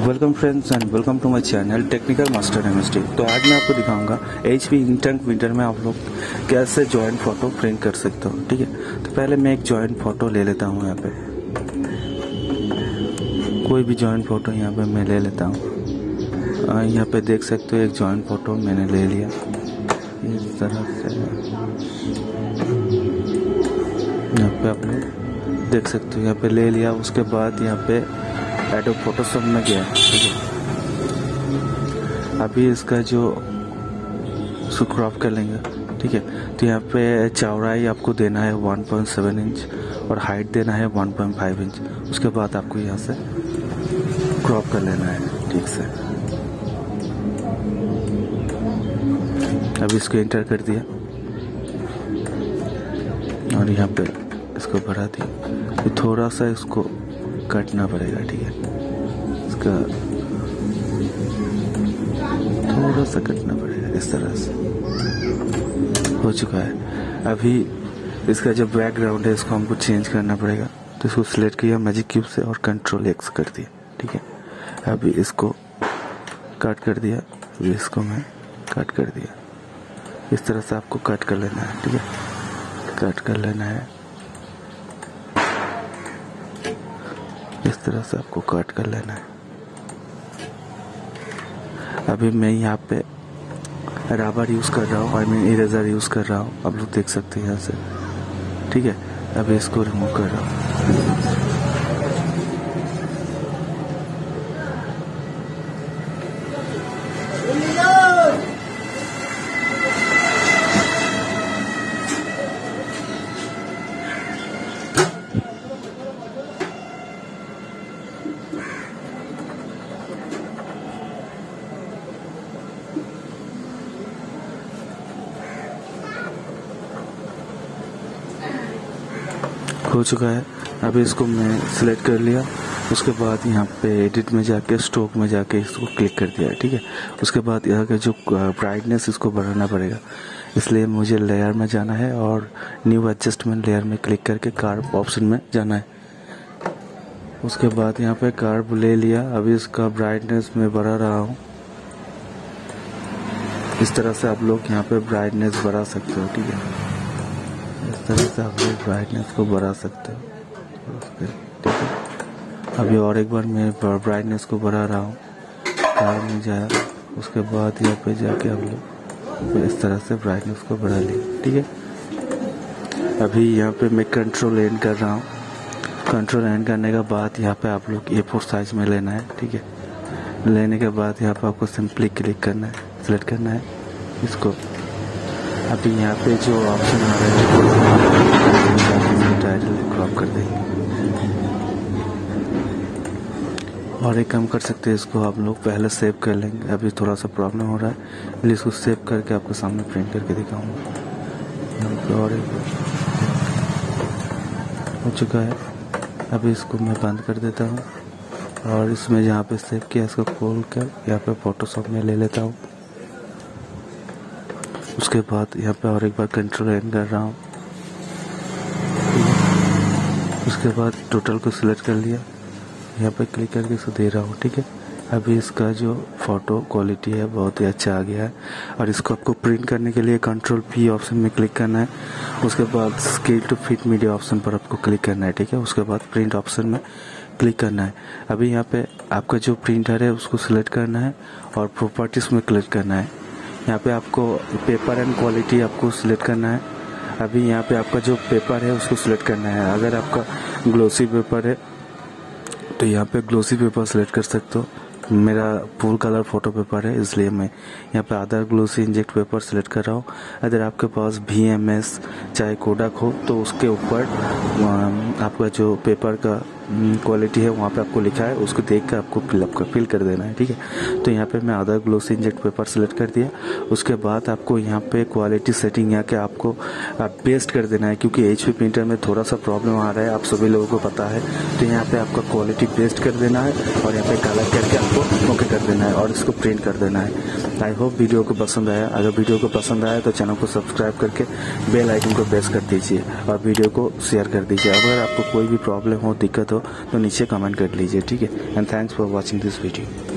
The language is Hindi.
Welcome friends and welcome to my channel technical master MST तो आज मैं आपको दिखाऊँगा एच पी इंटंक प्रिंटर में आप लोग कैसे जॉइंट फ़ोटो प्रिंट कर सकते हो, ठीक है? तो पहले मैं एक जॉइंट फ़ोटो ले लेता हूँ यहाँ पे। कोई भी जॉइंट फ़ोटो यहाँ पे मैं ले लेता हूँ। यहाँ पे देख सकते हो एक जॉइंट फ़ोटो मैंने ले लिया। इस तरह से। यहाँ पे आप लोग देख सकते हो, यहाँ पे ले लिया, उसके बाद यहाँ पे एडो फोटोशॉप में गया अभी इसका जो क्रॉप कर लेंगे, ठीक है? तो यहाँ पे चौड़ाई आपको देना है 1.7 इंच और हाइट देना है 1.5 इंच उसके बाद आपको यहाँ से क्रॉप कर लेना है, ठीक से। अभी इसको एंटर कर दिया। और यहाँ पे इसको बढ़ा दिया। थोड़ा सा इसको काटना पड़ेगा, ठीक है? इसका थोड़ा सा कटना पड़ेगा, इस तरह से। हो चुका है। अभी इसका जो बैकग्राउंड है, इसको हमको चेंज करना पड़ेगा। तो इसको सिलेक्ट किया मैजिक क्यूब से और कंट्रोल एक्स कर दिया, ठीक है? अभी इसको कट कर दिया, अभी इसको मैं कट कर दिया। इस तरह से आपको कट कर लेना है, ठीक है? कट कर लेना है। इस तरह से आपको कट कर लेना है। अभी मैं यहाँ पे रबर यूज़ कर रहा हूँ आई मीन इरेजर यूज़ कर रहा हूँ। आप लोग देख सकते हैं यहाँ से। ठीक है? अभी इसको रिमूव कर रहा हूँ। हो चुका है। अभी इसको मैं सिलेक्ट कर लिया। उसके बाद यहाँ पे एडिट में जाके स्टॉक में जाके इसको क्लिक कर दिया ठीक है? उसके बाद यहाँ का जो ब्राइटनेस इसको बढ़ाना पड़ेगा। इसलिए मुझे लेयर में जाना है और न्यू एडजस्टमेंट लेयर में क्लिक करके कार्ब ऑप्शन में जाना है। उसके बाद यहाँ पे कार्ब ले लिया। अभी इसका ब्राइटनेस में बढ़ा रहा हूँ। इस तरह से आप लोग यहाँ पे ब्राइटनेस बढ़ा सकते हो, ठीक है? इस तरह से आप लोग ब्राइटनेस को बढ़ा सकते हो। ठीक है। अभी और एक बार मैं ब्राइटनेस को बढ़ा रहा हूँ। कार में जाया उसके बाद यहाँ पे जाके हम लोग इस तरह से ब्राइटनेस को बढ़ा लिया ठीक है। अभी यहाँ पे मैं कंट्रोल एंड कर रहा हूँ। कंट्रोल एंड करने के बाद यहाँ पे आप लोग ए फोर साइज़ में लेना है। ठीक है। लेने के बाद यहाँ पे आपको सिंपली क्लिक करना है। सिलेक्ट करना है। इसको अभी यहाँ पे जो ऑप्शन आ रहा है टाइटल क्रॉप कर देंगे। और एक काम कर सकते हैं, इसको आप लोग पहले सेव कर लेंगे। अभी थोड़ा सा प्रॉब्लम हो रहा है, इसलिए इसको सेव करके आपके सामने प्रिंट करके दिखाऊँगा। यहाँ पे और एक हो चुका है। अभी इसको मैं बंद कर देता हूँ। और इसमें जहाँ पे सेव किया, इसको खोल कर यहाँ पे फोटोशॉप में ले लेता हूँ। उसके बाद यहाँ पे और एक बार कंट्रोल एन कर रहा हूँ। उसके बाद टोटल को सिलेक्ट कर लिया। यहाँ पे क्लिक करके इसको दे रहा हूँ, ठीक है? अभी इसका जो फ़ोटो क्वालिटी है बहुत ही अच्छा आ गया है। और इसको आपको प्रिंट करने के लिए कंट्रोल पी ऑप्शन में क्लिक करना है। उसके बाद scale to fit media option पर आपको क्लिक करना है, ठीक है? उसके बाद प्रिंट ऑप्शन में क्लिक करना है। अभी यहाँ पे आपका जो प्रिंटर है उसको सिलेक्ट करना है और प्रॉपर्टीज़ में क्लिक करना है। यहाँ पे आपको पेपर एंड क्वालिटी आपको सिलेक्ट करना है। अभी यहाँ पे आपका जो पेपर है, उसको सिलेक्ट करना है। अगर आपका ग्लोसी पेपर है तो यहाँ पे ग्लोसी पेपर सिलेक्ट कर सकते हो। मेरा फुल कलर फ़ोटो पेपर है, इसलिए मैं यहाँ पे other glossy inkjet paper select कर रहा हूँ। अगर आपके पास भी एम एस चाहे कोडक हो तो उसके ऊपर आपका जो पेपर का क्वालिटी है, वहाँ पे आपको लिखा है, उसको देख कर आपको फिलअप कर फिल कर देना है, ठीक है? तो यहाँ पे मैं आधा ग्लोसी इंजेक्ट पेपर सेलेक्ट कर दिया। उसके बाद आपको यहाँ पे क्वालिटी सेटिंग यहाँ के आपको, आप पेस्ट कर देना है, क्योंकि एच पी प्रिंटर में थोड़ा सा प्रॉब्लम आ रहा है, आप सभी लोगों को पता है। तो यहाँ पर आपका क्वालिटी पेस्ट कर देना है और यहाँ पर कलर करके आपको ओके कर देना है और इसको प्रिंट कर देना है। आई होप वीडियो को पसंद आया। अगर वीडियो को पसंद आया तो चैनल को सब्सक्राइब करके बेल आइकन को प्रेस कर दीजिए और वीडियो को शेयर कर दीजिए। अगर आपको कोई भी प्रॉब्लम हो, दिक्कत हो तो नीचे कमेंट कर लीजिए, ठीक है? And thanks for watching this video